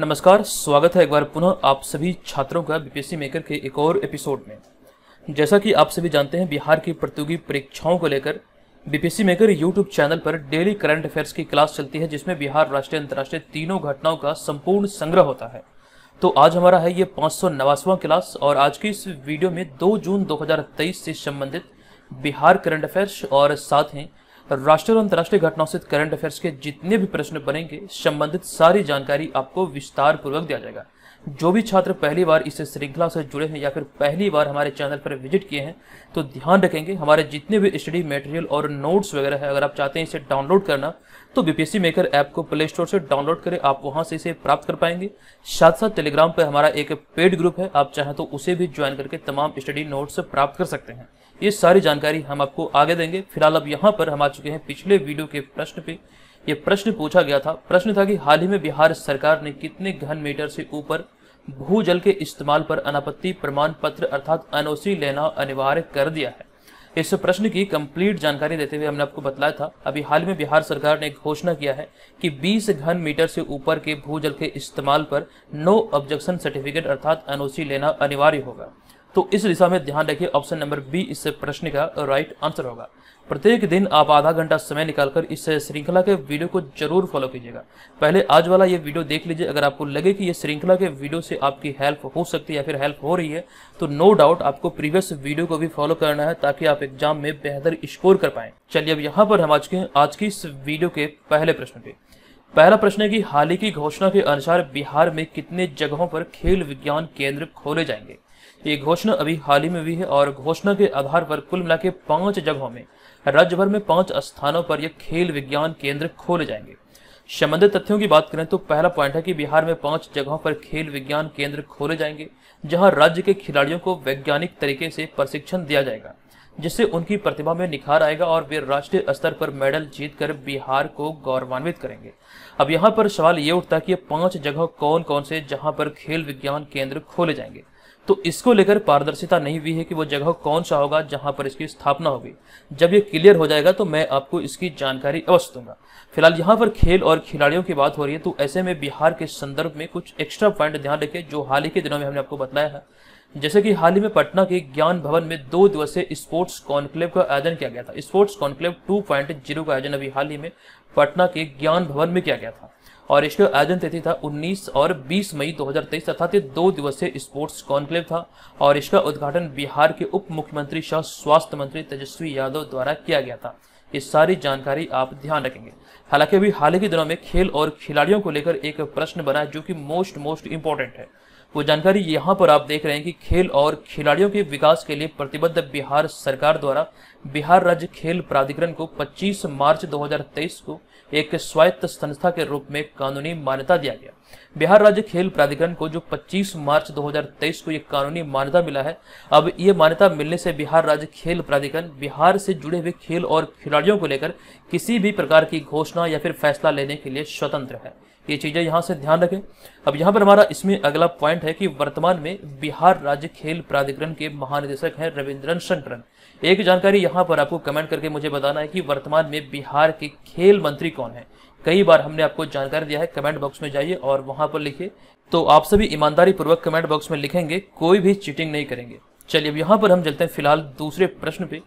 नमस्कार, स्वागत है एक बार पुनः आप सभी छात्रों का बीपीएससी मेकर के एक और एपिसोड में। जैसा कि आप सभी जानते हैं, बिहार की प्रतियोगी परीक्षाओं को लेकर बीपीएससी मेकर यूट्यूब चैनल पर डेली करंट अफेयर्स की क्लास चलती है, जिसमें बिहार, राष्ट्रीय, अंतर्राष्ट्रीय तीनों घटनाओं का संपूर्ण संग्रह होता है। तो आज हमारा है ये पाँच सौ क्लास और आज की इस वीडियो में दो जून दो हज़ार तेईस से संबंधित बिहार करंट अफेयर्स और साथ ही राष्ट्रीय और अंतर्राष्ट्रीय घटनाओं से करंट अफेयर्स के जितने भी प्रश्न बनेंगे, संबंधित सारी जानकारी आपको विस्तार पूर्वक दिया जाएगा। जो भी छात्र पहली बार इस श्रृंखला से जुड़े हैं या फिर पहली बार हमारे चैनल पर विज़िट किए हैं तो ध्यान रखेंगे, हमारे जितने भी स्टडी मटेरियल और नोट्स वगैरह है, अगर आप चाहते हैं इसे डाउनलोड करना तो बीपीएससी मेकर ऐप को प्ले स्टोर से डाउनलोड करें, आप वहाँ से इसे प्राप्त कर पाएँगे। साथ साथ टेलीग्राम पर हमारा एक पेड ग्रुप है, आप चाहें तो उसे भी ज्वाइन करके तमाम स्टडी नोट्स प्राप्त कर सकते हैं। ये सारी जानकारी हम आपको आगे देंगे। फ़िलहाल अब यहाँ पर हम आ चुके हैं पिछले वीडियो के प्रश्न पे। ये प्रश्न पूछा गया था। प्रश्न था कि हाल ही में बिहार सरकार ने कितने घन मीटर से ऊपर भूजल के इस्तेमाल पर अनापत्ति प्रमाण पत्र अर्थात एनओसी लेना अनिवार्य कर दिया है? इस प्रश्न की कंप्लीट जानकारी देते हुए हमने आपको बताया था। अभी हाल में बिहार सरकार ने घोषणा किया है कि 20 घन मीटर से ऊपर के भूजल के इस्तेमाल पर नो ऑब्जेक्शन सर्टिफिकेट अर्थात एनओसी लेना अनिवार्य होगा। तो इस दिशा में ध्यान रखिए ऑप्शन नंबर बी इस प्रश्न का राइट आंसर होगा। प्रत्येक दिन आप आधा घंटा समय निकालकर इस श्रृंखला के वीडियो को ज़रूर फॉलो कीजिएगा। पहले आज वाला ये वीडियो देख लीजिए। अगर आपको लगे कि ये श्रृंखला के वीडियो से आपकी हेल्प हो सकती है या फिर हेल्प हो रही है तो नो डाउट आपको प्रीवियस वीडियो को भी फॉलो करना है ताकि आप एग्ज़ाम में बेहतर स्कोर कर पाए। चलिए अब यहाँ पर हम आज के, आज की इस वीडियो के पहले प्रश्न पे। पहला प्रश्न है कि हाल ही की घोषणा के अनुसार बिहार में कितने जगहों पर खेल विज्ञान केंद्र खोले जाएँगे? ये घोषणा अभी हाल ही में हुई है और घोषणा के आधार पर कुल मिला के पाँच जगहों में राज्य भर में पाँच स्थानों पर यह खेल विज्ञान केंद्र खोले जाएँगे। संबंधित तथ्यों की बात करें तो पहला पॉइंट है कि बिहार में पाँच जगहों पर खेल विज्ञान केंद्र खोले जाएँगे, जहाँ राज्य के खिलाड़ियों को वैज्ञानिक तरीके से प्रशिक्षण दिया जाएगा, जिससे उनकी प्रतिभा में निखार आएगा और वे राष्ट्रीय स्तर पर मेडल जीतकर बिहार को गौरवान्वित करेंगे। अब यहाँ पर सवाल ये उठता है कि पाँच जगह कौन कौन से जहाँ पर खेल विज्ञान केंद्र खोले जाएँगे? तो इसको लेकर पारदर्शिता नहीं हुई है कि वो जगह कौन सा होगा जहाँ पर इसकी स्थापना होगी। जब ये क्लियर हो जाएगा तो मैं आपको इसकी जानकारी अवश्य दूँगा। फ़िलहाल यहाँ पर खेल और खिलाड़ियों की बात हो रही है तो ऐसे में बिहार के संदर्भ में कुछ एक्स्ट्रा पॉइंट ध्यान रखें, जो हाल ही के दिनों में हमने आपको बताया है। जैसे कि हाल ही में पटना के ज्ञान भवन में दो दिवसीय स्पोर्ट्स कॉन्क्लेव का आयोजन किया गया था। स्पोर्ट्स कॉन्क्लेव 2.0 का आयोजन अभी हाल ही में पटना के ज्ञान भवन में किया गया था। और इसका आयोजन तिथि था 19 और 20 मई 2023 अर्थात दो दिवसीय स्पोर्ट्स कॉन्क्लेव था और इसका उद्घाटन बिहार के उप मुख्यमंत्री सह स्वास्थ्य मंत्री तेजस्वी यादव द्वारा किया गया था। ये सारी जानकारी आप ध्यान रखेंगे। हालाँकि अभी हाल ही के दिनों में खेल और खिलाड़ियों को लेकर एक प्रश्न बना जो कि मोस्ट मोस्ट इंपॉर्टेंट है। वो जानकारी यहाँ पर आप देख रहे हैं कि खेल और खिलाड़ियों के विकास के लिए प्रतिबद्ध बिहार सरकार द्वारा बिहार राज्य खेल प्राधिकरण को 25 मार्च 2023 को एक स्वायत्त संस्था के रूप में कानूनी मान्यता दिया गया। बिहार राज्य खेल प्राधिकरण को जो 25 मार्च 2023 को यह कानूनी मान्यता मिला है, अब ये मान्यता मिलने से बिहार राज्य खेल प्राधिकरण बिहार से जुड़े हुए खेल और खिलाड़ियों को लेकर किसी भी प्रकार की घोषणा या फिर फैसला लेने के लिए स्वतंत्र है। ये चीज़ें यहाँ से ध्यान रखें। अब यहाँ पर हमारा इसमें अगला पॉइंट है कि वर्तमान में बिहार राज्य खेल प्राधिकरण के महानिदेशक हैं रविंद्रन शंकरन। एक जानकारी यहाँ पर आपको कमेंट करके मुझे बताना है कि वर्तमान में बिहार के खेल मंत्री कौन है। कई बार हमने आपको जानकारी दिया है कमेंट बॉक्स में जाइए और वहाँ पर लिखिए। तो आप सभी ईमानदारी पूर्वक कमेंट बॉक्स में लिखेंगे, कोई भी चीटिंग नहीं करेंगे। चलिए, अब यहाँ पर हम चलते हैं फ़िलहाल दूसरे प्रश्न पे।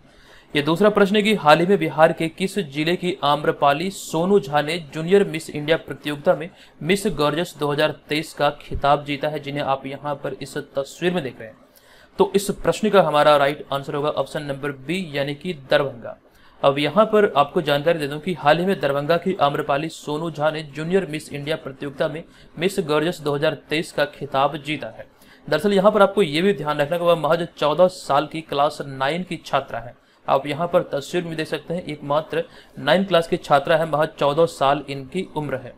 ये दूसरा प्रश्न है कि हाल ही में बिहार के किस ज़िले की आम्रपाली सोनू झा ने जूनियर मिस इंडिया प्रतियोगिता में मिस गॉर्जस 2023 का खिताब जीता है, जिन्हें आप यहाँ पर इस तस्वीर में देख रहे हैं। तो इस प्रश्न का हमारा राइट आंसर होगा ऑप्शन नंबर बी यानी कि दरभंगा। अब यहाँ पर आपको जानकारी दे दूँ कि हाल ही में दरभंगा की आम्रपाली सोनू झा ने जूनियर मिस इंडिया प्रतियोगिता में मिस गॉर्जस 2023 का खिताब जीता है। दरअसल यहाँ पर आपको ये भी ध्यान रखना कि वह महज 14 साल की क्लास नाइन की छात्रा है। आप यहाँ पर तस्वीर में देख सकते हैं, एकमात्र नाइन क्लास की छात्रा है, महज चौदह साल इनकी उम्र है।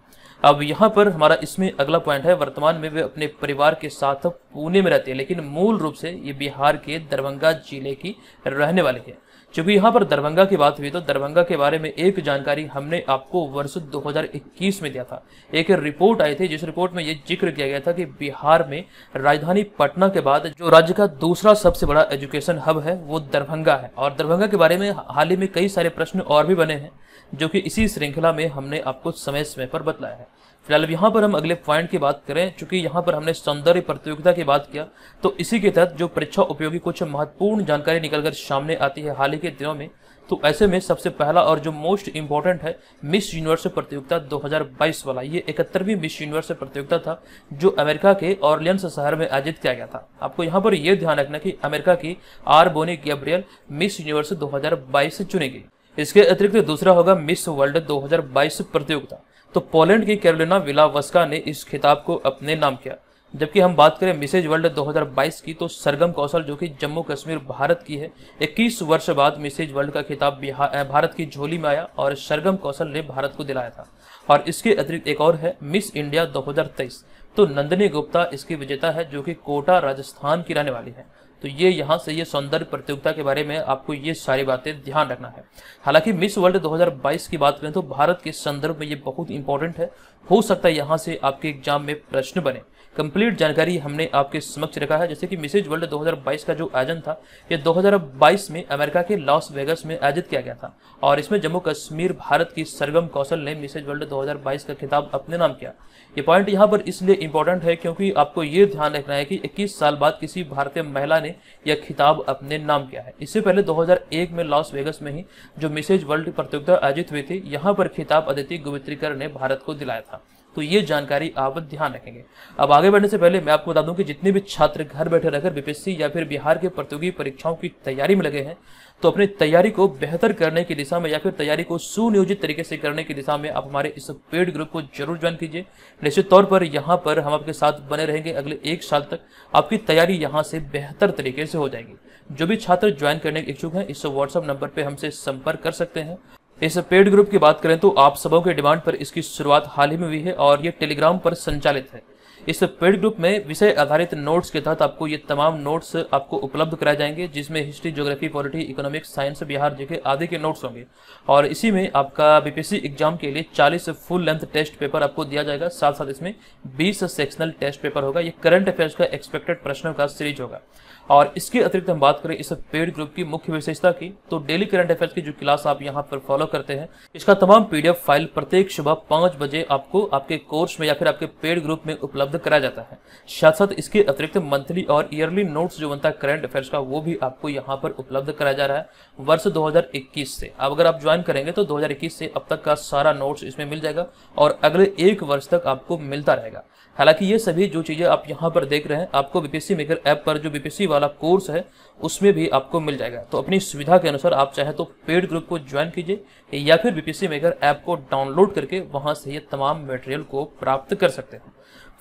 अब यहाँ पर हमारा इसमें अगला पॉइंट है, वर्तमान में वे अपने परिवार के साथ पुणे में रहते हैं, लेकिन मूल रूप से ये बिहार के दरभंगा ज़िले की रहने वाले हैं। चूँकि यहाँ पर दरभंगा की बात हुई तो दरभंगा के बारे में एक जानकारी हमने आपको वर्ष 2021 में दिया था। एक रिपोर्ट आई थी, जिस रिपोर्ट में ये ज़िक्र किया गया था कि बिहार में राजधानी पटना के बाद जो राज्य का दूसरा सबसे बड़ा एजुकेशन हब है, वो दरभंगा है। और दरभंगा के बारे में हाल ही में कई सारे प्रश्न और भी बने हैं, जो कि इसी श्रृंखला में हमने आपको समय समय पर बतलाया है। फ़िलहाल अब यहाँ पर हम अगले पॉइंट की बात करें, चूँकि यहाँ पर हमने सौंदर्य प्रतियोगिता की बात किया तो इसी के तहत जो परीक्षा उपयोगी कुछ महत्वपूर्ण जानकारी निकलकर सामने आती है हाल ही के दिनों में तो ऐसे में सबसे पहला और जो मोस्ट इंपॉर्टेंट है मिस यूनिवर्स प्रतियोगिता 2022 वाला। ये इकहत्तरवीं मिस यूनिवर्स प्रतियोगिता था, जो अमेरिका के ऑर्लियंस शहर में आयोजित किया गया था। आपको यहाँ पर यह ध्यान रखना कि अमेरिका की R Bonney Gabriel Miss Universe 2022 चुनी गई इसके अतिरिक्त दूसरा होगा मिस वर्ल्ड 2022 प्रतियोगिता। तो पोलैंड की कैरोलिना विलावस्का ने इस खिताब को अपने नाम किया। जबकि हम बात करें मिसेज वर्ल्ड 2022 की तो सरगम कौशल जो कि जम्मू कश्मीर भारत की है 21 वर्ष बाद मिसेज वर्ल्ड का खिताब भारत की झोली में आया और सरगम कौशल ने भारत को दिलाया था। और इसके अतिरिक्त एक और है, मिस इंडिया 2023 तो नंदिनी गुप्ता इसकी विजेता है, जो कि कोटा, राजस्थान की रहने वाली है। तो ये यहाँ से ये सौंदर्य प्रतियोगिता के बारे में आपको ये सारी बातें ध्यान रखना है। हालाँकि मिस वर्ल्ड 2022 की बात करें तो भारत के संदर्भ में ये बहुत इंपॉर्टेंट है। हो सकता है यहाँ से आपके एग्ज़ाम में प्रश्न बने। कंप्लीट जानकारी हमने आपके समक्ष रखा है। जैसे कि मिसेज वर्ल्ड 2022 का जो आयोजन था, ये 2022 में अमेरिका के लॉस वेगस में आयोजित किया गया था। और इसमें जम्मू कश्मीर, भारत की सरगम कौशल ने मिसेज वर्ल्ड 2022 का खिताब अपने नाम किया। ये पॉइंट यहाँ पर इसलिए इंपॉर्टेंट है क्योंकि आपको ये ध्यान रखना है कि 21 साल बाद किसी भारतीय महिला ने यह खिताब अपने नाम किया है। इससे पहले 2001 में लॉस वेगस में ही जो मिसेज वर्ल्ड प्रतियोगिता आयोजित हुई थी, यहाँ पर खिताब अदिति गोवित्रीकर ने भारत को दिलाया था। तो ये जानकारी आप ध्यान रखेंगे। अब आगे बढ़ने से पहले मैं आपको बता दूँ कि जितने भी छात्र घर बैठे रहकर बीपीएससी या फिर बिहार के प्रतियोगी परीक्षाओं की तैयारी में लगे हैं तो अपनी तैयारी को बेहतर करने की दिशा में या फिर तैयारी को सुनियोजित तरीके से करने की दिशा में आप हमारे इस पेड ग्रुप को ज़रूर ज्वाइन कीजिए। निश्चित तौर पर यहाँ पर हम आपके साथ बने रहेंगे अगले एक साल तक। आपकी तैयारी यहाँ से बेहतर तरीके से हो जाएगी। जो भी छात्र ज्वाइन करने के इच्छुक हैं, इस व्हाट्सअप नंबर पर हमसे संपर्क कर सकते हैं। इस पेड ग्रुप की बात करें तो आप सबों के डिमांड पर इसकी शुरुआत हाल ही में हुई है और ये टेलीग्राम पर संचालित है। इस पेड ग्रुप में विषय आधारित नोट्स के तहत आपको ये तमाम नोट्स आपको उपलब्ध कराए जाएँगे, जिसमें history, geography, polity, economics, science, Bihar, GK आदि के नोट्स होंगे। और इसी में आपका बीपीएससी एग्ज़ाम के लिए 40 फुल लेंथ टेस्ट पेपर आपको दिया जाएगा साथ साथ इसमें 20 सेक्शनल टेस्ट पेपर होगा। ये करंट अफेयर्स का एक्सपेक्टेड प्रश्नों का सीरीज़ होगा। और इसके अतिरिक्त हम बात करें इस पेड ग्रुप की मुख्य विशेषता की तो डेली करंट अफेयर्स की जो क्लास आप यहाँ पर फॉलो करते हैं, इसका तमाम पीडीएफ फ़ाइल प्रत्येक सुबह पाँच बजे आपको आपके कोर्स में या फिर आपके पेड ग्रुप में उपलब्ध कराया जाता है। साथ साथ इसके अतिरिक्त मंथली और ईयरली नोट्स जो बनता है करंट अफेयर्स का, वो भी आपको यहाँ पर उपलब्ध कराया जा रहा है वर्ष दो हज़ार इक्कीस से। अब अगर आप ज्वाइन करेंगे तो दो हज़ार इक्कीस से अब तक का सारा नोट्स इसमें मिल जाएगा और अगले एक वर्ष तक आपको मिलता रहेगा। हालाँकि ये सभी जो चीज़ें आप यहाँ पर देख रहे हैं, आपको बीपीएससी मेकर ऐप पर जो बीपीएससी वाला कोर्स है, उसमें भी आपको मिल जाएगा। तो अपनी सुविधा के अनुसार आप चाहे तो पेड ग्रुप को ज्वाइन कीजिए या फिर बीपीसी मेकर ऐप को डाउनलोड करके वहाँ से ये तमाम मटेरियल को प्राप्त कर सकते हैं।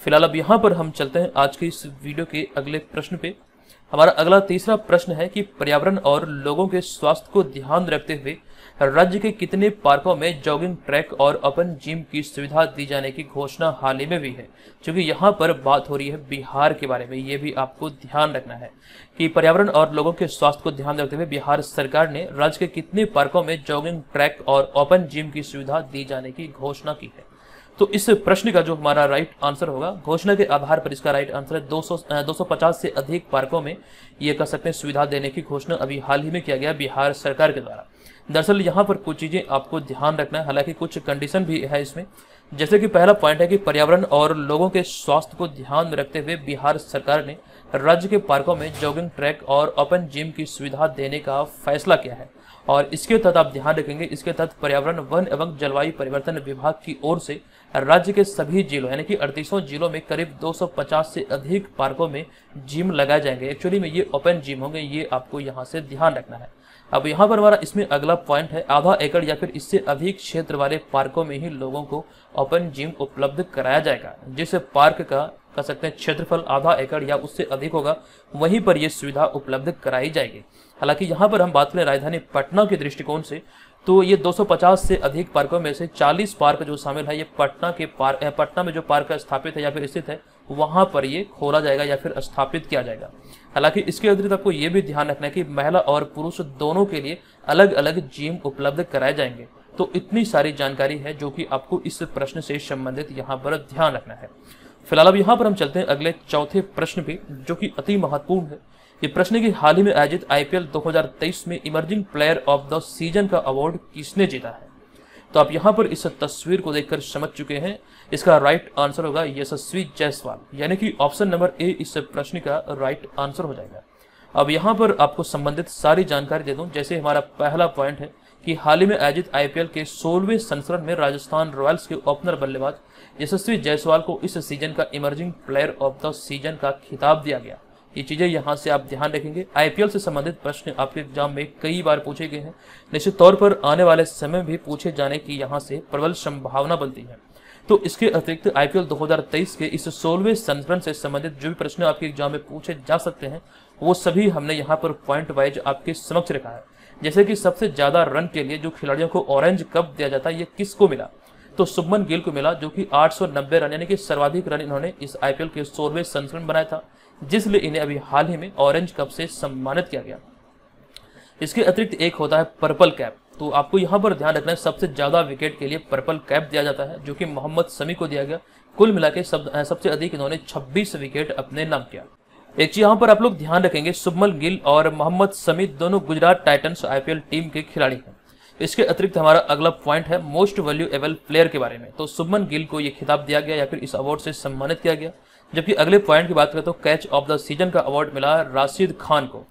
फ़िलहाल अब यहाँ पर हम चलते हैं आज के इस वीडियो के अगले प्रश्न पे। हमारा अगला तीसरा प्रश्न है कि पर्यावरण और लोगों के स्वास्थ्य को ध्यान रखते हुए राज्य के कितने पार्कों में जॉगिंग ट्रैक और ओपन जिम की सुविधा दी जाने की घोषणा हाल ही में हुई है? क्योंकि यहाँ पर बात हो रही है बिहार के बारे में, ये भी आपको ध्यान रखना है कि पर्यावरण और लोगों के स्वास्थ्य को ध्यान रखते हुए बिहार सरकार ने राज्य के कितने पार्कों में जॉगिंग ट्रैक और ओपन जिम की सुविधा दी जाने की घोषणा की है? तो इस प्रश्न का जो हमारा राइट आंसर होगा, घोषणा के आधार पर इसका राइट आंसर है 200 250 से अधिक पार्कों में ये कह सकते हैं सुविधा देने की घोषणा अभी हाल ही में किया गया बिहार सरकार के द्वारा। दरअसल यहाँ पर कुछ चीज़ें आपको ध्यान रखना है। हालाँकि कुछ कंडीशन भी है इसमें। जैसे कि पहला पॉइंट है कि पर्यावरण और लोगों के स्वास्थ्य को ध्यान में रखते हुए बिहार सरकार ने राज्य के पार्कों में जॉगिंग ट्रैक और ओपन जिम की सुविधा देने का फैसला किया है। और इसके तहत आप ध्यान रखेंगे, इसके तहत पर्यावरण, वन एवं जलवायु परिवर्तन विभाग की ओर से राज्य के सभी जिलों, यानी कि अड़तीसों जिलों में करीब 250 से अधिक पार्कों में जिम लगाए जाएँगे। एक्चुअली में ये ओपन जिम होंगे, ये आपको यहाँ से ध्यान रखना है। अब यहाँ पर हमारा इसमें अगला पॉइंट है, आधा एकड़ या फिर इससे अधिक क्षेत्र वाले पार्कों में ही लोगों को ओपन जिम उपलब्ध कराया जाएगा जिस पार्क का, कह सकते हैं, क्षेत्रफल आधा एकड़ या उससे अधिक होगा, वहीं पर यह सुविधा उपलब्ध कराई जाएगी। हालाँकि यहाँ पर हम बात करें राजधानी पटना के दृष्टिकोण से तो ये 250 से अधिक पार्कों में से 40 पार्क जो शामिल है, ये पटना के पार्क पटना में जो पार्क स्थापित है या फिर स्थित है, वहाँ पर ये खोला जाएगा या फिर स्थापित किया जाएगा। हालाँकि इसके अतिरिक्त आपको ये भी ध्यान रखना है कि महिला और पुरुष दोनों के लिए अलग अलग जिम उपलब्ध कराए जाएँगे। तो इतनी सारी जानकारी है जो कि आपको इस प्रश्न से संबंधित यहाँ पर ध्यान रखना है। फ़िलहाल अब यहाँ पर हम चलते हैं अगले चौथे प्रश्न पे, जो कि अति महत्वपूर्ण है। ये प्रश्न की हाल ही में आयोजित आईपीएल 2023 में emerging player of the season का अवार्ड किसने जीता है? तो आप यहाँ पर इस तस्वीर को देखकर समझ चुके हैं। इसका राइट आंसर होगा यशस्वी जायसवाल। यानी कि ऑप्शन नंबर ए इस प्रश्न का राइट आंसर हो जाएगा। अब यहाँ पर आपको संबंधित सारी जानकारी दे दूँ। जैसे हमारा पहला पॉइंट है कि हाल ही में आयोजित आईपीएल के सोलहवें संस्करण में राजस्थान रॉयल्स के ओपनर बल्लेबाज यशस्वी जायसवाल को इस सीज़न का emerging player of the season का खिताब दिया गया। ये चीज़ें यहाँ से आप ध्यान रखेंगे। आईपीएल से संबंधित प्रश्न आपके एग्ज़ाम में कई बार पूछे गए हैं। निश्चित तौर पर आने वाले समय में भी पूछे जाने की यहाँ से प्रबल संभावना बनती है। तो इसके अतिरिक्त आईपीएल 2023 के इस सोलहवें संस्करण से संबंधित जो भी प्रश्न आपके एग्ज़ाम में पूछे जा सकते हैं, वो सभी हमने यहाँ पर पॉइंट वाइज आपके समक्ष रखा है। जैसे कि सबसे ज़्यादा रन के लिए जो खिलाड़ियों को ऑरेंज कप दिया जाता है, ये किसको मिला? तो शुभमन गिल को मिला, जो कि 890 रन, यानी कि सर्वाधिक रन इन्होंने इस आईपीएल के सोलहवें संस्करण बनाया था। जिसलिए इन्हें अभी हाल ही में ऑरेंज कप से सम्मानित किया गया। इसके अतिरिक्त एक होता है पर्पल कैप तो आपको यहाँ पर ध्यान रखना है सबसे ज़्यादा विकेट के लिए पर्पल कैप दिया जाता है जो कि मोहम्मद समी को दिया गया। कुल मिला के सब, सबसे अधिक इन्होंने 26 विकेट अपने नाम किया। एक चीज़ यहाँ पर आप लोग ध्यान रखेंगे शुभमन गिल और मोहम्मद समी दोनों गुजरात टाइटन्स आईपीएल टीम के खिलाड़ी हैं। इसके अतिरिक्त हमारा अगला पॉइंट है मोस्ट वैल्यूएबल प्लेयर के बारे में। तो सुबमन गिल को यह खिताब दिया गया या फिर इस अवार्ड से सम्मानित किया गया। जबकि अगले पॉइंट की बात करें तो कैच ऑफ़ द सीज़न का अवार्ड मिला राशिद खान को।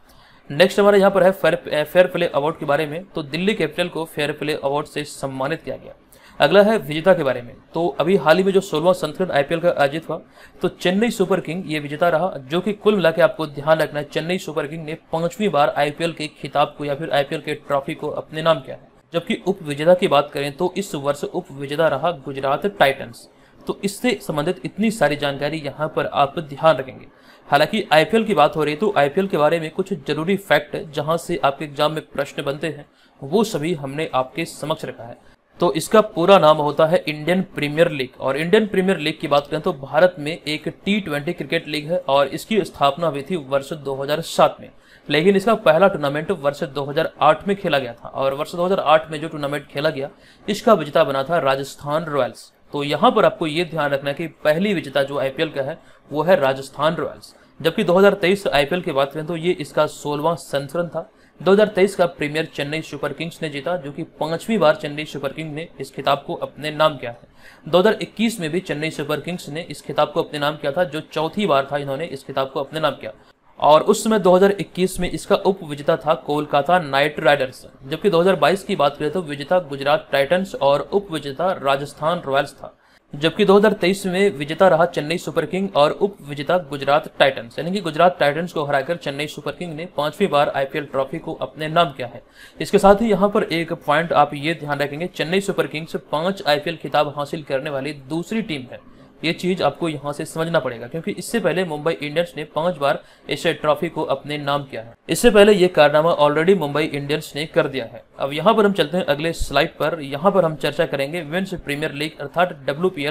नेक्स्ट हमारे यहाँ पर है फेयर फेयर प्ले अवार्ड के बारे में तो दिल्ली कैपिटल को फेयर प्ले अवार्ड से सम्मानित किया गया। अगला है विजेता के बारे में तो अभी हाल ही में जो सोलवा संस्करण आईपीएल का आयोजित हुआ तो चेन्नई सुपर किंग ये विजेता रहा, जो कि कुल मिला के आपको ध्यान रखना है, चेन्नई सुपर किंग ने पांचवी बार आईपीएल के खिताब को या फिर आईपीएल के ट्रॉफी को अपने नाम किया है। जबकि उप विजेता की बात करें तो इस वर्ष उप विजेता रहा गुजरात टाइटंस। तो इससे संबंधित इतनी सारी जानकारी यहाँ पर आप ध्यान रखेंगे। हालाँकि आईपीएल की बात हो रही है तो आईपीएल के बारे में कुछ ज़रूरी फैक्ट जहाँ से आपके एग्ज़ाम में प्रश्न बनते हैं, वो सभी हमने आपके समक्ष रखा है। तो इसका पूरा नाम होता है इंडियन प्रीमियर लीग। और इंडियन प्रीमियर लीग की बात करें तो भारत में एक टी ट्वेंटी क्रिकेट लीग है और इसकी स्थापना हुई थी वर्ष 2007 में। लेकिन इसका पहला टूर्नामेंट वर्ष 2008 में खेला गया था और वर्ष 2008 में जो टूर्नामेंट खेला गया, इसका विजेता बना था राजस्थान रॉयल्स। तो यहाँ पर आपको ये ध्यान रखना है कि पहली विजेता जो आईपीएल का है, वो है राजस्थान रॉयल्स। जबकि 2023 आईपीएल की बात करें तो ये इसका सोलवा संस्करण था। 2023 का प्रीमियर चेन्नई सुपर किंग्स ने जीता, जो कि पांचवी बार चेन्नई सुपर किंग्स ने इस खिताब को अपने नाम किया है। 2021 में भी चेन्नई सुपर किंग्स ने इस खिताब को अपने नाम किया था, जो चौथी बार था इन्होंने इस खिताब को अपने नाम किया। और उस समय 2021 में इसका उप विजेता था कोलकाता नाइट राइडर्स। जबकि 2022 की बात करें तो विजेता गुजरात टाइटंस और उप विजेता राजस्थान रॉयल्स था। जबकि 2023 में विजेता रहा चेन्नई सुपर किंग और उप विजेता गुजरात टाइटंस। यानी कि गुजरात टाइटंस को हराकर चेन्नई सुपर किंग ने पांचवी बार आईपीएल ट्रॉफी को अपने नाम किया है। इसके साथ ही यहाँ पर एक पॉइंट आप ये ध्यान रखेंगे, चेन्नई सुपर किंग्स पाँच आईपीएल खिताब हासिल करने वाली दूसरी टीम है। ये चीज़ आपको यहाँ से समझना पड़ेगा, क्योंकि इससे पहले मुंबई इंडियंस ने पाँच बार इस ट्रॉफी को अपने नाम किया है। इससे पहले ये कारनामा ऑलरेडी मुंबई इंडियंस ने कर दिया है। अब यहाँ पर हम चलते हैं अगले स्लाइड पर। यहाँ पर हम चर्चा करेंगे विमेंस प्रीमियर लीग अर्थात डब्ल्यू पी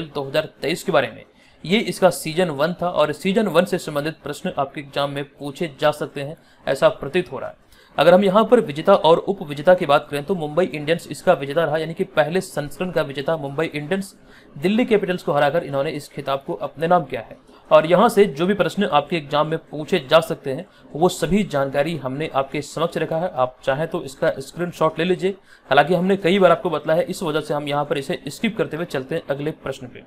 के बारे में। ये इसका सीज़न वन था और सीज़न वन से संबंधित प्रश्न आपके एग्ज़ाम में पूछे जा सकते हैं, ऐसा प्रतीत हो रहा है। अगर हम यहाँ पर विजेता और उप विजेता की बात करें तो मुंबई इंडियंस इसका विजेता रहा, यानी कि पहले संस्करण का विजेता मुंबई इंडियंस। दिल्ली कैपिटल्स को हराकर इन्होंने इस खिताब को अपने नाम किया है। और यहाँ से जो भी प्रश्न आपके एग्ज़ाम में पूछे जा सकते हैं, वो सभी जानकारी हमने आपके समक्ष रखा है। आप चाहें तो इसका स्क्रीनशॉट ले लीजिए। हालाँकि हमने कई बार आपको बतला है, इस वजह से हम यहाँ पर इसे स्किप करते हुए चलते हैं अगले प्रश्न पे।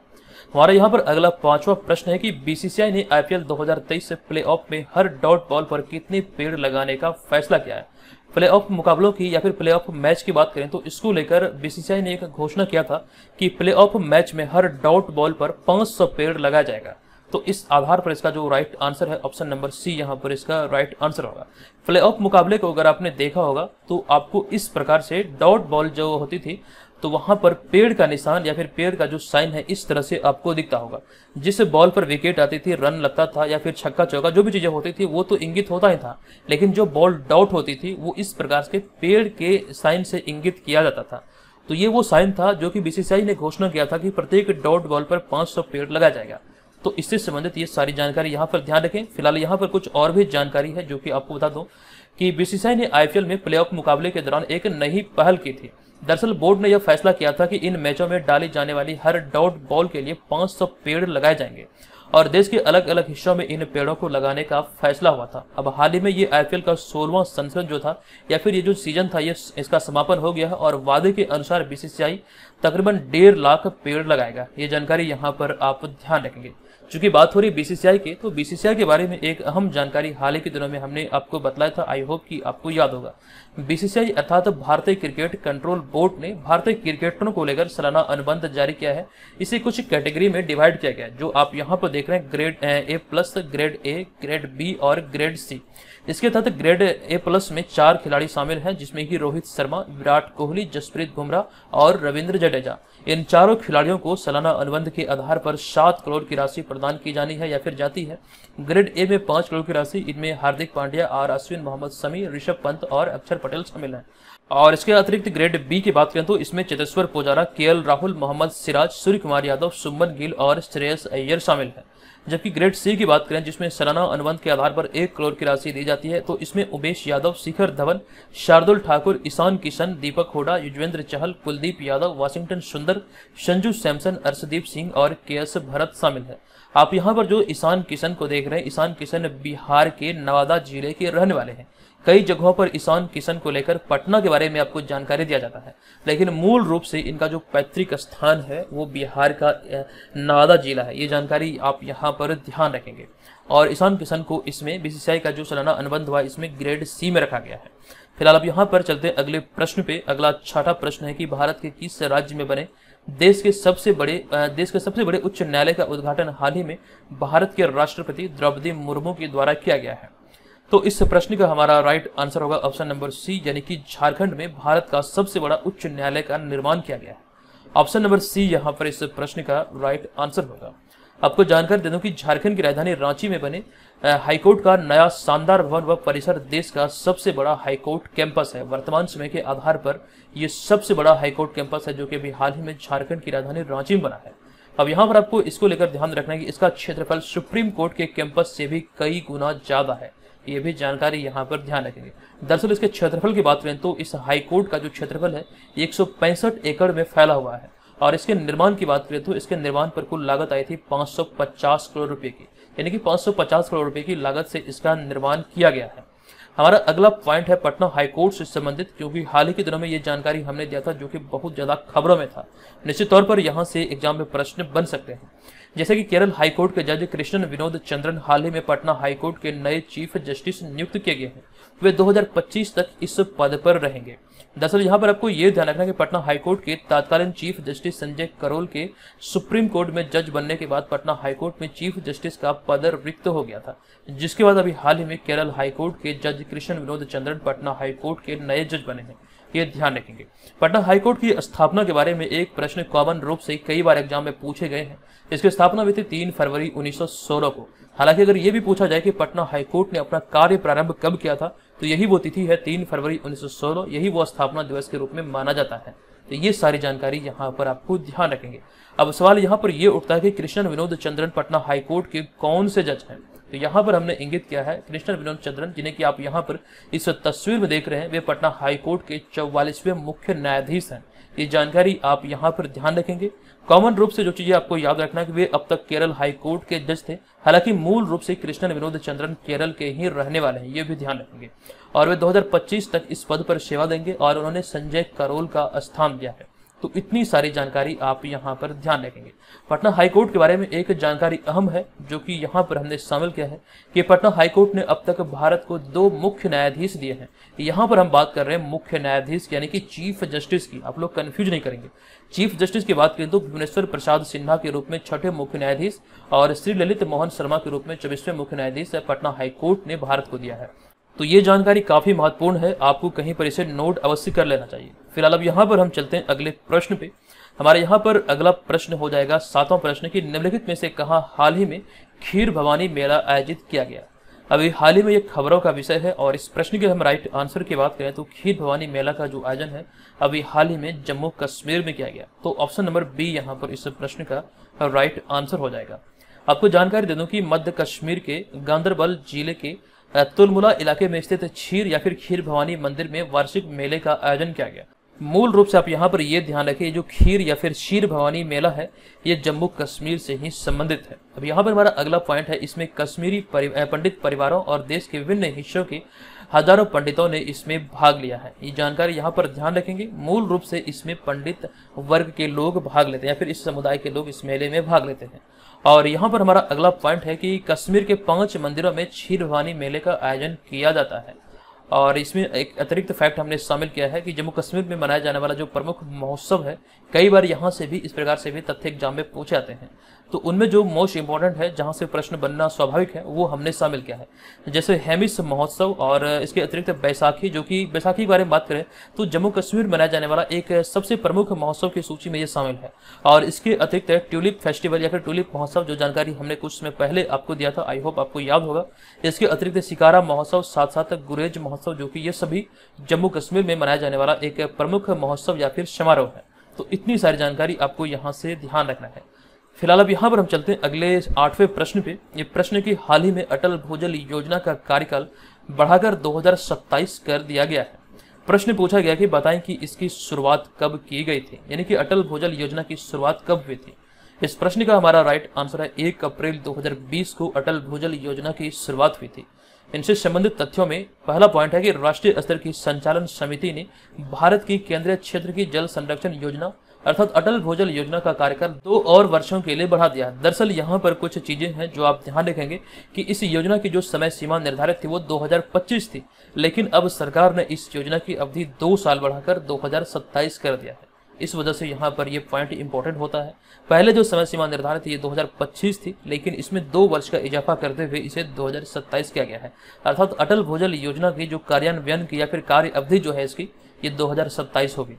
हमारा यहाँ पर अगला पांचवा प्रश्न है कि बीसीसीआई ने आईपीएल 2023 से प्लेऑफ में हर डॉट बॉल पर कितने पेड़ लगाने का फैसला किया है? प्लेऑफ मुकाबलों की या फिर प्लेऑफ मैच की बात करें तो इसको लेकर बीसीसीआई ने एक घोषणा किया था कि प्लेऑफ मैच में हर डॉट बॉल पर 500 पेड़ लगाया जाएगा। तो इस आधार पर इसका जो राइट आंसर है ऑप्शन नंबर सी यहाँ पर इसका राइट आंसर होगा। प्ले ऑफ़ मुकाबले को अगर आपने देखा होगा तो आपको इस प्रकार से डॉट बॉल जो होती थी तो वहाँ पर पेड़ का निशान या फिर पेड़ का जो साइन है, इस तरह से आपको दिखता होगा। जिस बॉल पर विकेट आती थी, रन लगता था या फिर छक्का चौका, जो भी चीज़ें होती थी, वो तो इंगित होता ही था। लेकिन जो बॉल डाउट होती थी, वो इस प्रकार के पेड़ के साइन से इंगित किया जाता था। तो ये वो साइन था जो कि बीसीसीआई ने घोषणा किया था कि प्रत्येक डॉट बॉल पर 500 पेड़ लगाया जाएगा। तो इससे संबंधित ये सारी जानकारी यहाँ पर ध्यान रखें। फ़िलहाल यहाँ पर कुछ और भी जानकारी है जो कि आपको बता दूँ। कि बीसीसीआई ने आईपीएल में प्लेऑफ मुकाबले के दौरान एक नई पहल की थी। दरअसल बोर्ड ने यह फैसला किया था कि इन मैचों में डाली जाने वाली हर डॉट बॉल के लिए 500 पेड़ लगाए जाएँगे। और देश के अलग अलग हिस्सों में इन पेड़ों को लगाने का फैसला हुआ था। अब हाल ही में ये आईपीएल का सोलवा संस्करण जो था, या फिर ये जो सीज़न था, ये इसका समापन हो गया है और वादे के अनुसार बीसीसीआई तकरीबन डेढ़ लाख पेड़ लगाएगा। ये जानकारी यहाँ पर आप ध्यान रखेंगे। चूँकि बात हो रही बीसीसीआई की तो बीसीसीआई के बारे में एक अहम जानकारी हाल ही के दिनों में हमने आपको बताया था। आई होप कि आपको याद होगा। बीसीसीआई अर्थात भारतीय क्रिकेट कंट्रोल बोर्ड ने भारतीय क्रिकेटरों को लेकर सालाना अनुबंध जारी किया है। इसे कुछ कैटेगरी में डिवाइड किया गया है, जो आप यहाँ पर देख रहे हैं grade A plus grade A grade B और ग्रेड सी इसके तहत ग्रेड ए प्लस में चार खिलाड़ी शामिल हैं, जिसमें कि रोहित शर्मा, विराट कोहली, जसप्रीत बुमराह और रविंद्र जडेजा। इन चारों खिलाड़ियों को सालाना अनुबंध के आधार पर सात करोड़ की राशि प्रदान की जानी है या फिर जाती है। ग्रेड ए में पाँच करोड़ की राशि, इनमें हार्दिक पांड्या और अश्विन, मोहम्मद समी, ऋषभ पंत और अक्षर पटेल शामिल हैं। और इसके अतिरिक्त ग्रेड बी की बात करें तो इसमें चेतेश्वर पुजारा, के राहुल, मोहम्मद सिराज, सूर्य कुमार यादव, सुमन गिल और श्रेयस अय्यर शामिल हैं। जबकि ग्रेड सी की बात करें, जिसमें सालाना अनुबंध के आधार पर एक करोड़ की राशि दी जाती है तो इसमें उमेश यादव, शिखर धवन, शार्दुल ठाकुर, ईशान किशन, दीपक होडा, युजवेंद्र चहल, कुलदीप यादव, वाशिंगटन सुंदर, संजू सैमसन अर्षदीप सिंह और के एस भरत शामिल है। आप यहाँ पर जो ईशान किशन को देख रहे हैं, ईशान किशन बिहार के नवादा ज़िले के रहने वाले हैं। कई जगहों पर ईशान किशन को लेकर पटना के बारे में आपको जानकारी दिया जाता है। लेकिन मूल रूप से इनका जो पैतृक स्थान है, वो बिहार का नवादा जिला है। ये जानकारी आप यहाँ पर ध्यान रखेंगे। और ईशान किशन को इसमें, बीसीसीआई का जो सालाना अनुबंध हुआ, इसमें ग्रेड सी में रखा गया है। फ़िलहाल अब यहाँ पर चलते हैं अगले प्रश्न पे। अगला छठा प्रश्न है कि भारत के किस राज्य में बने देश के सबसे बड़े देश के सबसे बड़े उच्च न्यायालय का उद्घाटन हाल ही में भारत के राष्ट्रपति द्रौपदी मुर्मू के द्वारा किया गया है। तो इस प्रश्न का हमारा राइट आंसर होगा ऑप्शन नंबर सी यानी कि झारखंड में भारत का सबसे बड़ा उच्च न्यायालय का निर्माण किया गया है। ऑप्शन नंबर सी यहाँ पर इस प्रश्न का राइट आंसर होगा। आपको जानकारी दे दूँ कि झारखंड की राजधानी रांची में बने हाईकोर्ट का नया शानदार भवन व परिसर देश का सबसे बड़ा हाईकोर्ट कैंपस है। वर्तमान समय के आधार पर यह सबसे बड़ा हाईकोर्ट कैंपस है, जो कि अभी हाल ही में झारखंड की राजधानी रांची में बना है। अब यहाँ पर आपको इसको लेकर ध्यान रखना है कि इसका क्षेत्रफल सुप्रीम कोर्ट के कैंपस से भी कई गुना ज़्यादा है। ये भी जानकारी यहाँ पर ध्यान रखेंगे। दरअसल इसके क्षेत्रफल की बात करें तो इस हाई कोर्ट का जो क्षेत्रफल है एक सौ पैंसठ एकड़ में फैला हुआ है। और इसके निर्माण की बात करें तो इसके निर्माण पर कुल लागत आई थी 550 करोड़ रुपए की। यानी कि 550 करोड़ रुपए की लागत से इसका निर्माण किया गया है। हमारा अगला पॉइंट है पटना हाईकोर्ट से संबंधित, क्योंकि हाल ही के दिनों में ये जानकारी हमने दिया था, जो कि बहुत ज़्यादा खबरों में था। निश्चित तौर पर यहाँ से एग्ज़ाम में प्रश्न बन सकते हैं। जैसे कि केरल हाईकोर्ट के जज कृष्णन विनोद चंद्रन हाल ही में पटना हाईकोर्ट के नए चीफ जस्टिस नियुक्त किए गए हैं। वे 2025 तक इस पद पर रहेंगे। दरअसल यहाँ पर आपको ये ध्यान रखना कि पटना हाईकोर्ट के तत्कालीन चीफ जस्टिस संजय करोल के सुप्रीम कोर्ट में जज बनने के बाद पटना हाईकोर्ट में चीफ जस्टिस का पद रिक्त हो गया था। जिसके बाद अभी हाल ही में केरल हाईकोर्ट के जज कृष्ण विनोद चंद्रन पटना हाईकोर्ट के नए जज बने हैं। ये ध्यान रखेंगे। पटना हाईकोर्ट की स्थापना के बारे में एक प्रश्न कॉमन रूप से कई बार एग्ज़ाम में पूछे गए हैं। इसकी स्थापना हुई थी तीन फरवरी 1916 को। हालाँकि अगर ये भी पूछा जाए कि पटना हाईकोर्ट ने अपना कार्य प्रारंभ कब किया था तो यही वो तिथि है तीन फरवरी 1916 यही वो स्थापना दिवस के रूप में माना जाता है। तो ये सारी जानकारी यहाँ पर आपको ध्यान रखेंगे। अब सवाल यहाँ पर ये उठता है कि कृष्ण विनोद चंद्रन पटना हाईकोर्ट के कौन से जज हैं? तो यहाँ पर हमने इंगित किया है कृष्ण विनोद चंद्रन, जिन्हें कि आप यहाँ पर इस तस्वीर में देख रहे हैं, वे पटना हाईकोर्ट के चौवालीसवें मुख्य न्यायाधीश हैं। ये जानकारी आप यहाँ पर ध्यान रखेंगे। कॉमन रूप से जो चीज़ें आपको याद रखना है कि वे अब तक केरल हाई कोर्ट के जज थे। हालाँकि मूल रूप से कृष्णन विनोद चंद्रन केरल के ही रहने वाले हैं, ये भी ध्यान रखेंगे। और वे 2025 तक इस पद पर सेवा देंगे और उन्होंने संजय करोल का स्थान दिया है। तो इतनी सारी जानकारी आप यहाँ पर ध्यान रखेंगे। पटना हाईकोर्ट के बारे में एक जानकारी अहम है, जो कि यहाँ पर हमने शामिल किया है कि पटना हाईकोर्ट ने अब तक भारत को दो मुख्य न्यायाधीश दिए हैं। यहाँ पर हम बात कर रहे हैं मुख्य न्यायाधीश, यानी कि चीफ जस्टिस की। आप लोग कंफ्यूज नहीं करेंगे। चीफ जस्टिस की बात करें तो भुवनेश्वर प्रसाद सिन्हा के रूप में छठे मुख्य न्यायाधीश और श्री ललित मोहन शर्मा के रूप में चौबीसवें मुख्य न्यायाधीश पटना हाईकोर्ट ने भारत को दिया है। तो ये जानकारी काफ़ी महत्वपूर्ण है, आपको कहीं पर इसे नोट अवश्य कर लेना चाहिए। फ़िलहाल अब यहाँ पर हम चलते हैं अगले प्रश्न पे। हमारे यहाँ पर अगला प्रश्न हो जाएगा सातवां प्रश्न की निम्नलिखित में से कहा हाल ही में खीर भवानी मेला आयोजित किया गया? अभी हाल ही में ये खबरों का विषय है और इस प्रश्न के हम राइट आंसर की बात करें तो खीर भवानी मेला का जो आयोजन है अभी हाल ही में जम्मू कश्मीर में किया गया। तो ऑप्शन नंबर बी यहाँ पर इस प्रश्न का राइट आंसर हो जाएगा। आपको जानकारी दे दूँ कि मध्य कश्मीर के गांधरबल ज़िले के तुलमुला इलाके में स्थित क्षीर या फिर खीर भवानी मंदिर में वार्षिक मेले का आयोजन किया गया। मूल रूप से आप यहाँ पर यह ध्यान रखें जो खीर या फिर शीर भवानी मेला है ये जम्मू कश्मीर से ही संबंधित है। अब यहाँ पर हमारा अगला पॉइंट है इसमें कश्मीरी परि, पंडित परिवारों और देश के विभिन्न हिस्सों के हज़ारों पंडितों ने इसमें भाग लिया है। ये जानकारी यहाँ पर ध्यान रखेंगे। मूल रूप से इसमें पंडित वर्ग के लोग भाग लेते हैं या फिर इस समुदाय के लोग इस मेले में भाग लेते हैं। और यहाँ पर हमारा अगला पॉइंट है कि कश्मीर के पाँच मंदिरों में क्षीर भवानी मेले का आयोजन किया जाता है। और इसमें एक अतिरिक्त फैक्ट हमने शामिल किया है कि जम्मू कश्मीर में मनाया जाने वाला जो प्रमुख महोत्सव है, कई बार यहाँ से भी इस प्रकार से भी तथ्य एग्ज़ाम में पूछे जाते हैं। तो उनमें जो मोस्ट इंपॉर्टेंट है, जहाँ से प्रश्न बनना स्वाभाविक है, वो हमने शामिल किया है। जैसे हेमिस महोत्सव और इसके अतिरिक्त बैसाखी, जो कि बैसाखी के बारे में बात करें तो जम्मू कश्मीर मनाया जाने वाला एक सबसे प्रमुख महोत्सव की सूची में ये शामिल है। और इसके अतिरिक्त ट्यूलिप फेस्टिवल या फिर ट्यूलिप महोत्सव, जो जानकारी हमने कुछ समय पहले आपको दिया था आई होप आपको याद होगा। इसके अतिरिक्त शिकारा महोत्सव साथ साथ गुरेज महोत्सव, जो कि ये सभी जम्मू कश्मीर में मनाया जाने वाला एक प्रमुख महोत्सव या फिर समारोह है। तो इतनी सारी जानकारी आपको यहाँ से ध्यान रखना है। फ़िलहाल अब यहाँ पर हम चलते हैं अगले आठवें प्रश्न पे। ये प्रश्न की हाल ही में अटल भूजल योजना का कार्यकाल बढ़ाकर 2027 कर दिया गया है। प्रश्न पूछा गया कि बताएँ कि इसकी शुरुआत कब की गई थी? यानी कि अटल भूजल योजना की शुरुआत कब हुई थी? इस प्रश्न का हमारा राइट आंसर है एक अप्रैल 2020 को अटल भूजल योजना की शुरुआत हुई थी। इनसे संबंधित तथ्यों में पहला पॉइंट है कि राष्ट्रीय स्तर की संचालन समिति ने भारत की केंद्रीय क्षेत्र की जल संरक्षण योजना अर्थात अटल भूजल योजना का कार्यकाल दो और वर्षों के लिए बढ़ा दिया। दरअसल यहाँ पर कुछ चीज़ें हैं जो आप ध्यान रखेंगे कि इस योजना की जो समय सीमा निर्धारित थी वो 2025 थी, लेकिन अब सरकार ने इस योजना की अवधि दो साल बढ़ाकर 2027 कर दिया है। इस वजह से यहाँ पर यह पॉइंट इंपॉर्टेंट होता है। पहले जो समय सीमा निर्धारित थी ये 2025 थी, लेकिन इसमें दो वर्ष का इजाफा करते हुए इसे 2027 किया गया है। अर्थात अटल भूजल योजना की जो कार्यान्वयन की या फिर कार्य अवधि जो है इसकी, ये दो हज़ार सत्ताइस होगी।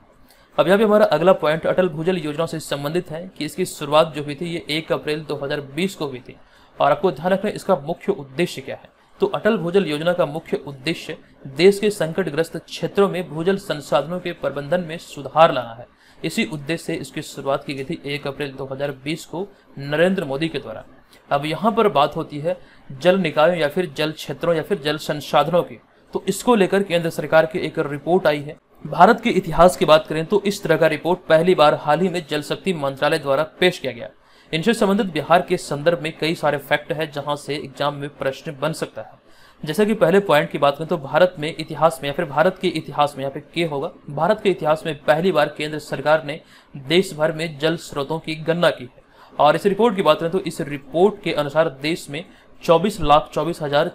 अब यहाँ पे हमारा अगला पॉइंट अटल भूजल योजना से संबंधित है कि इसकी शुरुआत जो हुई थी, ये एक अप्रैल 2020 को हुई थी। और आपको ध्यान रखना इसका मुख्य उद्देश्य क्या है? तो अटल भूजल योजना का मुख्य उद्देश्य देश के संकटग्रस्त क्षेत्रों में भूजल संसाधनों के प्रबंधन में सुधार लाना है। इसी उद्देश्य से इसकी शुरुआत की गई थी एक अप्रैल 2020 को नरेंद्र मोदी के द्वारा। अब यहाँ पर बात होती है जल निकायों या फिर जल क्षेत्रों या फिर जल संसाधनों की। तो इसको लेकर केंद्र सरकार की एक रिपोर्ट आई है। भारत के इतिहास की बात करें तो इस तरह का रिपोर्ट पहली बार हाल ही में जल शक्ति मंत्रालय द्वारा पेश किया गया। इनसे संबंधित बिहार के संदर्भ में कई सारे फैक्ट है जहाँ से एग्ज़ाम में प्रश्न बन सकता है। जैसे कि पहले पॉइंट की बात करें तो भारत में इतिहास में या फिर भारत के इतिहास में यहाँ पे के होगा। भारत के इतिहास में पहली बार केंद्र सरकार ने देश भर में जल स्रोतों की गणना की है। और इस रिपोर्ट की बात करें तो इस रिपोर्ट के अनुसार देश में चौबीस लाख चौबीस हज़ार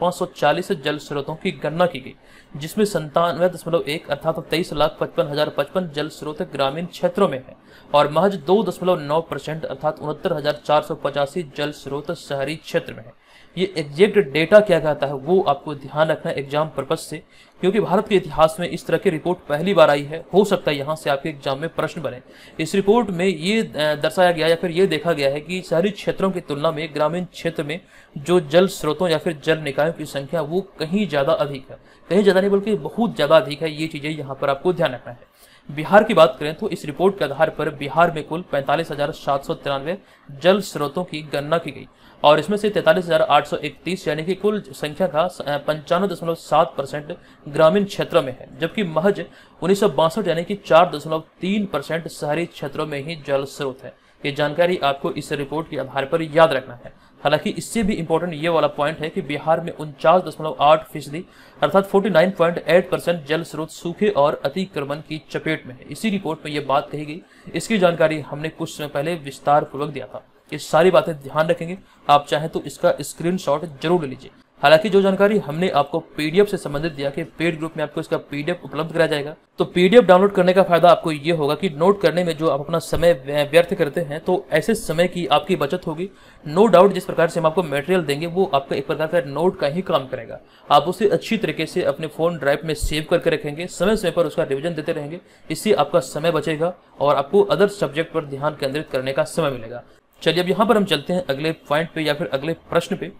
पाँच सौ चालीस जल स्रोतों की गणना की गई, जिसमें संतानवे दशमलव एक अर्थात तेईस लाख पचपन हज़ार पचपन जल स्रोत ग्रामीण क्षेत्रों में है और महज दो दशमलव नौ परसेंट अर्थात उनहत्तर हज़ार चार सौ पचासी जल स्रोत शहरी क्षेत्र में है। ये एग्जैक्ट डेटा क्या कहता है, वो आपको ध्यान रखना एग्ज़ाम पर्पज से, क्योंकि भारत के इतिहास में इस तरह की रिपोर्ट पहली बार आई है, हो सकता है यहाँ से आपके एग्ज़ाम में प्रश्न बने। इस रिपोर्ट में ये दर्शाया गया या फिर ये देखा गया है कि शहरी क्षेत्रों की तुलना में ग्रामीण क्षेत्र में जो जल स्रोतों या फिर जल निकायों की संख्या, वो कहीं ज़्यादा अधिक है। कहीं ज़्यादा नहीं, बल्कि बहुत ज़्यादा अधिक है, ये चीज़ें यहाँ पर आपको ध्यान रखना है। बिहार की बात करें तो इस रिपोर्ट के आधार पर बिहार में कुल पैंतालीस हज़ार सात सौ तिरानवे जल स्रोतों की गणना की गई। और इसमें से तैतालीस यानी कि कुल संख्या का पंचानवे परसेंट ग्रामीण क्षेत्रों में है, जबकि महज उन्नीस सौ बासठ यानी कि चार दशमलव तीन परसेंट शहरी क्षेत्रों में ही जल स्रोत है। ये जानकारी आपको इस रिपोर्ट के आधार पर याद रखना है। हालाँकि इससे भी इंपॉर्टेंट ये वाला पॉइंट है कि बिहार में उनचास दशमलव आठ फ़ीसदी अर्थात 49.8 परसेंट जल स्रोत सूखे और अतिक्रमण की चपेट में है। इसी रिपोर्ट में ये बात कही गई। इसकी जानकारी हमने कुछ समय पहले विस्तार पूर्वक दिया था। ये सारी बातें ध्यान रखेंगे। आप चाहें तो इसका स्क्रीनशॉट ज़रूर ले लीजिए। हालाँकि जो जानकारी हमने आपको पीडीएफ से संबंधित दिया कि पेड ग्रुप में आपको इसका पीडीएफ उपलब्ध कराया जाएगा तो पीडीएफ डाउनलोड करने का फ़ायदा आपको ये होगा कि नोट करने में जो आप अपना समय व्यर्थ करते हैं तो ऐसे समय की आपकी बचत होगी। नो डाउट जिस प्रकार से हम आपको मटेरियल देंगे, वो आपका एक प्रकार का नोट का ही काम करेगा। आप उसे अच्छी तरीके से अपने फ़ोन ड्राइव में सेव करके रखेंगे समय समय पर उसका रिविजन देते रहेंगे, इससे आपका समय बचेगा और आपको अदर सब्जेक्ट पर ध्यान केंद्रित करने का समय मिलेगा। चलिए अब यहाँ पर हम चलते हैं अगले पॉइंट पे या फिर अगले प्रश्न पे।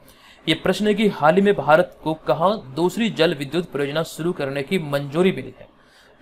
ये प्रश्न है कि हाल ही में भारत को कहा दूसरी जल विद्युत परियोजना शुरू करने की मंजूरी मिली है?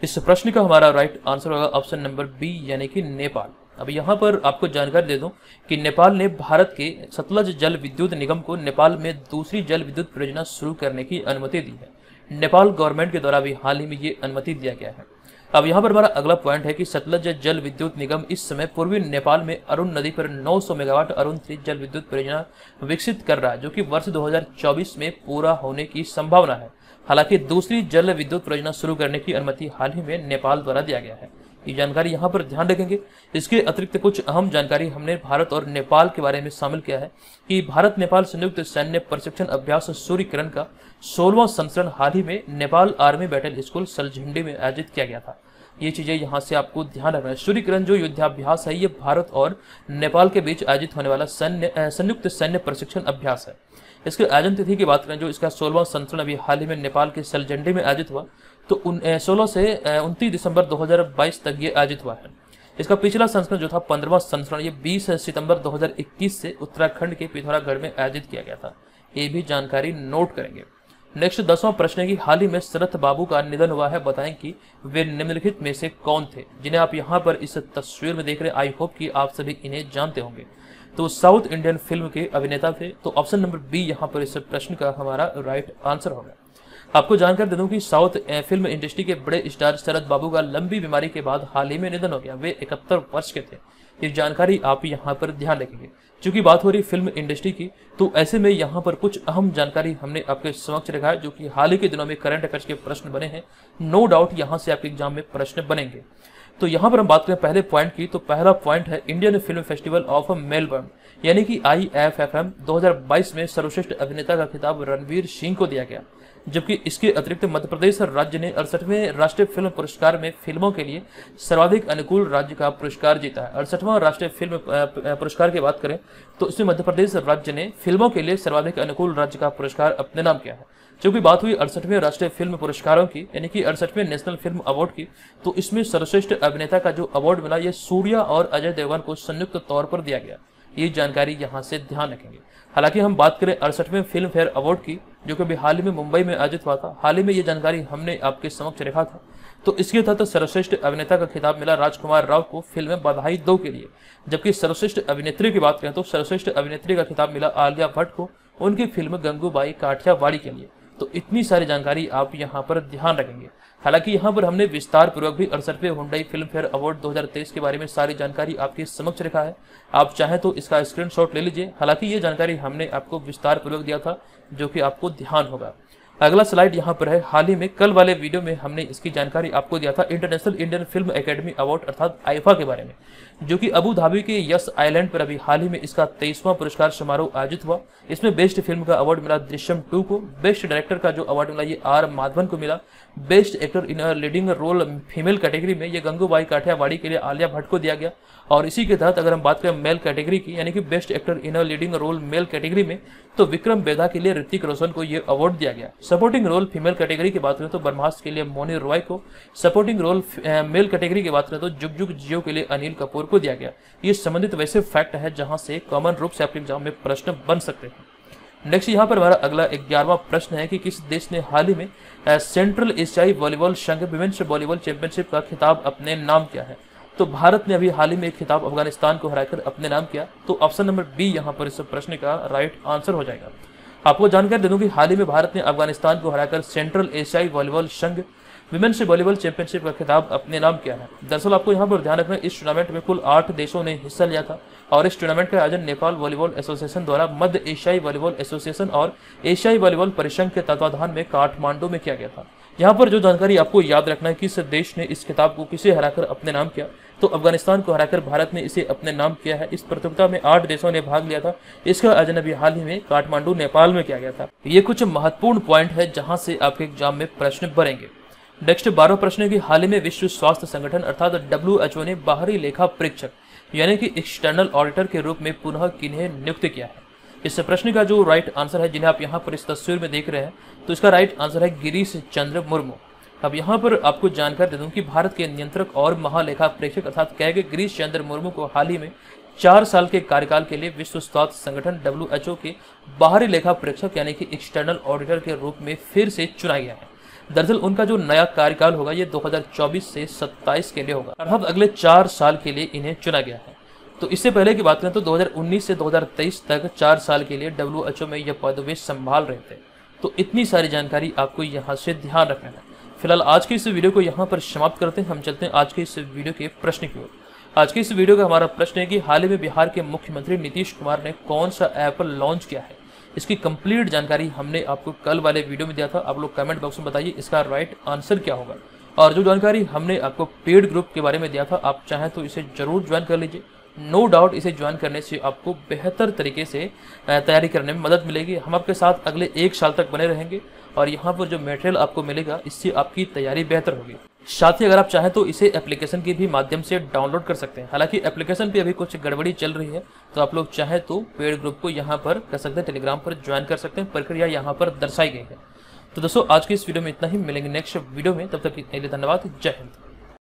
इस प्रश्न का हमारा राइट आंसर होगा ऑप्शन नंबर बी यानी कि नेपाल। अब यहाँ पर आपको जानकारी दे दूँ कि नेपाल ने भारत के सतलज जल विद्युत निगम को नेपाल में दूसरी जल विद्युत परियोजना शुरू करने की अनुमति दी है। नेपाल गवर्नमेंट के द्वारा भी हाल ही में ये अनुमति दिया गया है। अब यहाँ पर हमारा अगला पॉइंट है कि सतलज जल विद्युत निगम इस समय पूर्वी नेपाल में अरुण नदी पर 900 मेगावाट अरुण थ्री जल विद्युत परियोजना विकसित कर रहा है, जो कि वर्ष 2024 में पूरा होने की संभावना है। हालाँकि दूसरी जल विद्युत परियोजना शुरू करने की अनुमति हाल ही में नेपाल द्वारा दिया गया है। ये जानकारी यहाँ पर ध्यान रखेंगे। इसके अतिरिक्त कुछ अहम जानकारी हमने भारत और नेपाल के बारे में शामिल किया है कि भारत नेपाल संयुक्त सैन्य प्रशिक्षण अभ्यास सूर्यकिरण का सोलवा संस्करण हाल ही में Nepal army battle school Saljhandi में आयोजित किया गया था। ये चीज़ें यहाँ से आपको ध्यान रखना है। सूर्यकिरण जो युद्धाभ्यास है, ये भारत और नेपाल के बीच आयोजित होने वाला सैन्य संयुक्त सैन्य प्रशिक्षण अभ्यास है। इसके आयोजन तिथि की बात करें, जो इसका सोलवा संस्करण अभी हाल ही में नेपाल के सलझंडी में आयोजित हुआ तो उन सोलह से उनतीस दिसंबर 2022 तक ये आयोजित हुआ है। इसका पिछला संस्करण जो था पंद्रवा संस्करण, ये 20 सितंबर 2021 से उत्तराखंड के पिथौरागढ़ में आयोजित किया गया था। ये भी जानकारी नोट करेंगे। नेक्स्ट दसवां प्रश्न है कि हाल ही में शरत बाबू का निधन हुआ है। बताएँ कि वे निम्नलिखित में से कौन थे, जिन्हें आप यहाँ पर इस तस्वीर में देख रहे आई होप कि आप सभी इन्हें जानते होंगे। तो साउथ इंडियन फ़िल्म के अभिनेता थे। तो ऑप्शन नंबर बी, यहाँ पर इस प्रश्न का हमारा राइट आंसर होगा। आपको जानकर दे दूँ कि साउथ फ़िल्म इंडस्ट्री के बड़े स्टार शरद बाबू का लंबी बीमारी के बाद हाल ही में निधन हो गया। वे इकहत्तर वर्ष के थे। ये जानकारी आप यहाँ पर ध्यान रखेंगे। चूँकि बात हो रही फ़िल्म इंडस्ट्री की तो ऐसे में यहाँ पर कुछ अहम जानकारी हमने आपके समक्ष रखा है, जो कि हाल ही के दिनों में करंट अफेयर्स के प्रश्न बने हैं। नो डाउट यहाँ से आपके एग्ज़ाम में प्रश्न बनेंगे। तो यहाँ पर हम बात करें पहले पॉइंट की तो पहला पॉइंट है Indian film festival of Melbourne यानी कि आई एफ़ एफ़ एम दो हज़ार बाईस में सर्वश्रेष्ठ अभिनेता का खिताब रणवीर सिंह को दिया गया। जबकि इसके अतिरिक्त मध्य प्रदेश राज्य ने अड़सठवें राष्ट्रीय फ़िल्म पुरस्कार में फ़िल्मों के लिए सर्वाधिक अनुकूल राज्य का पुरस्कार जीता है। अड़सठवां राष्ट्रीय फ़िल्म पुरस्कार की बात करें तो इसमें मध्य प्रदेश राज्य ने फ़िल्मों के लिए सर्वाधिक अनुकूल राज्य का पुरस्कार अपने नाम किया है। चूँकि बात हुई अड़सठवें राष्ट्रीय फ़िल्म पुरस्कारों की, यानी कि अड़सठवें नेशनल फ़िल्म अवार्ड की तो इसमें सर्वश्रेष्ठ अभिनेता का जो अवार्ड मिला, ये सूर्या और अजय देवगन को संयुक्त तौर पर दिया गया। ये जानकारी यहाँ से ध्यान रखेंगे। हालाँकि हम बात करें अड़सठवें फ़िल्म फेयर अवार्ड की, जो कि अभी हाल ही में मुंबई में आयोजित हुआ था। हाल ही में ये जानकारी हमने आपके समक्ष रखा था। तो इसके तहत सर्वश्रेष्ठ अभिनेता का खिताब मिला राजकुमार राव को फ़िल्म बधाई दो के लिए। जबकि सर्वश्रेष्ठ अभिनेत्री की बात करें तो सर्वश्रेष्ठ अभिनेत्री का खिताब मिला आलिया भट्ट को, उनकी फ़िल्म गंगूबाई काठियावाड़ी के लिए। तो इतनी सारी जानकारी आप यहाँ पर ध्यान रखेंगे। हालाँकि यहाँ पर हमने विस्तार पूर्वक भी अड़सठवें हुंडई फ़िल्म फेयर अवार्ड 2023 के बारे में सारी जानकारी आपके समक्ष रखा है। आप चाहें तो इसका स्क्रीनशॉट ले लीजिए। हालाँकि ये जानकारी हमने आपको विस्तार पूर्वक दिया था, जो कि आपको ध्यान होगा। अगला स्लाइड यहाँ पर है। हाल ही में कल वाले वीडियो में हमने इसकी जानकारी आपको दिया था। International Indian film academy award अर्थात आईफा के बारे में। जो कि अबू धाबी के यस आइलैंड पर अभी हाल ही में इसका तेईसवां पुरस्कार समारोह आयोजित हुआ। इसमें बेस्ट फ़िल्म का अवार्ड मिला दृश्यम टू को, बेस्ट डायरेक्टर का जो अवार्ड मिला ये आर माधवन को मिला। Best actor in leading role female category में ये गंगूबाई काठियावाड़ी के लिए आलिया भट्ट को दिया गया। और इसी के तहत अगर हम बात करें मेल कैटेगरी की, यानी कि best actor in leading role male category में तो विक्रम बेदा के लिए ऋतिक रोशन को यह अवार्ड दिया गया। सपोर्टिंग रोल फीमेल कैटेगरी की बात करें तो ब्रह्मास्त्र के लिए मोनी रॉय को। सपोर्टिंग रोल मेल कैटेगरी की बात करें तो जुग जुग जियो के लिए अनिल कपूर को दिया गया। ये संबंधित वैसे फैक्ट है जहाँ से कॉमन रूप से आपके एग्ज़ाम में प्रश्न बन सकते हैं। नेक्स्ट यहाँ पर हमारा अगला ग्यारहवा प्रश्न है कि किस देश ने हाल ही में सेंट्रल एशियाई वॉलीबॉल संघ विमेंस वॉलीबॉल चैंपियनशिप का खिताब अपने नाम किया है। तो भारत ने अभी हाल ही में एक खिताब अफ़गानिस्तान को हराकर अपने नाम किया। तो ऑप्शन नंबर बी यहाँ पर इस प्रश्न का राइट आंसर हो जाएगा। आपको जानकारी दे दूँ कि हाल ही में भारत ने अफ़गानिस्तान को हराकर सेंट्रल एशियाई वॉलीबॉल संघ विमेन्स वॉलीबॉल चैंपियनशिप का खिताब अपने नाम किया है। दरअसल आपको यहाँ पर ध्यान रखना इस टूर्नामेंट में कुल आठ देशों ने हिस्सा लिया था और इस टूर्नामेंट का आयोजन नेपाल वॉलीबॉल एसोसिएशन द्वारा, मध्य एशियाई वॉलीबॉल एसोसिएशन और एशियाई वॉलीबॉल परिसंघ के तत्वाधान में काठमांडू में किया गया था। यहाँ पर जो जानकारी आपको याद रखना है कि इस देश ने इस खिताब को किसे हराकर अपने नाम किया तो अफ़गानिस्तान को हराकर भारत ने इसे अपने नाम किया है। इस प्रतियोगिता में आठ देशों ने भाग लिया था। इसका आयोजन अभी हाल ही में काठमांडू, नेपाल में किया गया था। ये कुछ महत्वपूर्ण पॉइंट है जहाँ से आपके एग्ज़ाम में प्रश्न बनेंगे। नेक्स्ट बारह प्रश्न की हाल ही में विश्व स्वास्थ्य संगठन अर्थात डब्ल्यूएचओ ने बाहरी लेखा परीक्षक, यानी कि एक्सटर्नल ऑडिटर के रूप में पुनः किन्हें नियुक्त किया है। इस प्रश्न का जो राइट आंसर है, जिन्हें आप यहाँ पर इस तस्वीर में देख रहे हैं तो इसका राइट आंसर है गिरीश चंद्र मुर्मू। अब यहाँ पर आपको जानकारी दे दूँ कि भारत के नियंत्रक और महालेखा प्रेक्षक अर्थात कह गए गिरीश चंद्र मुर्मू को हाल ही में चार साल के कार्यकाल के लिए विश्व स्वास्थ्य संगठन डब्ल्यूएचओ के बाहरी लेखा प्रेक्षक, यानी कि एक्सटर्नल ऑडिटर के रूप में फिर से चुना गया है। दरअसल उनका जो नया कार्यकाल होगा, ये 2024 से 27 के लिए होगा। अर्थात अगले चार साल के लिए इन्हें चुना गया है। तो इससे पहले की बात करें तो 2019 से 2023 तक चार साल के लिए डब्ल्यूएचओ में यह पदवी संभाल रहे थे। तो इतनी सारी जानकारी आपको यहाँ से ध्यान रखना है। फ़िलहाल आज की इस वीडियो को यहाँ पर समाप्त करते हैं। हम चलते हैं आज के इस वीडियो के प्रश्न की ओर। आज के इस वीडियो का हमारा प्रश्न है कि हाल ही में बिहार के मुख्यमंत्री नीतीश कुमार ने कौन सा ऐप लॉन्च किया है? इसकी कंप्लीट जानकारी हमने आपको कल वाले वीडियो में दिया था। आप लोग कमेंट बॉक्स में बताइए इसका राइट आंसर क्या होगा। और जो जानकारी हमने आपको पेड ग्रुप के बारे में दिया था, आप चाहें तो इसे ज़रूर ज्वाइन कर लीजिए। नो no डाउट इसे ज्वाइन करने से आपको बेहतर तरीके से तैयारी करने में मदद मिलेगी। हम आपके साथ अगले एक साल तक बने रहेंगे और यहाँ पर जो मटेरियल आपको मिलेगा, इससे आपकी तैयारी बेहतर होगी। साथ ही अगर आप चाहें तो इसे एप्लीकेशन के भी माध्यम से डाउनलोड कर सकते हैं। हालाँकि एप्लीकेशन पे अभी कुछ गड़बड़ी चल रही है तो आप लोग चाहें तो पेड ग्रुप को यहाँ पर कर सकते हैं टेलीग्राम पर ज्वाइन कर सकते हैं। प्रक्रिया यहाँ पर दर्शाई गई है। तो दोस्तों, आज के इस वीडियो में इतना ही। मिलेंगे नेक्स्ट वीडियो में। तब तक के लिए धन्यवाद। जय हिंद।